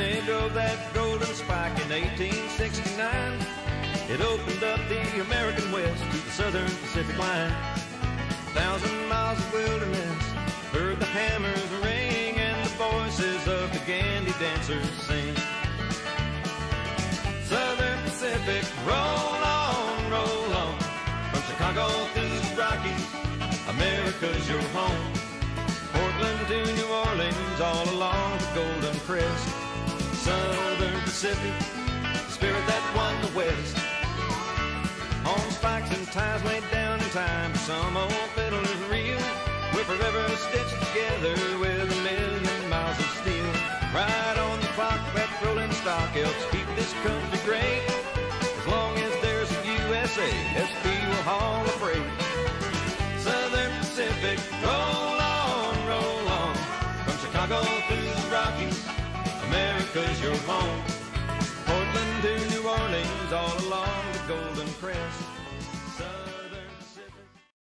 they drove that golden spike in 1869. It opened up the American West to the Southern Pacific line. Thousand miles of wilderness, heard the hammers ring and the voices of the Gandy dancers sing. Southern Pacific, roll on, roll on, from Chicago through the Rockies, America's your home. Portland to New Orleans, all along the Golden Crest. Pacific, spirit that won the West. On spikes and ties laid down in time, some old fiddle is real. We're forever stitched together with a million miles of steel. Right on the clock, that rolling stock helps keep this country great. As long as there's a USA, SP will haul the freight. Southern Pacific, roll on, roll on. From Chicago through the Rockies, America's your home. All along the Golden Crest.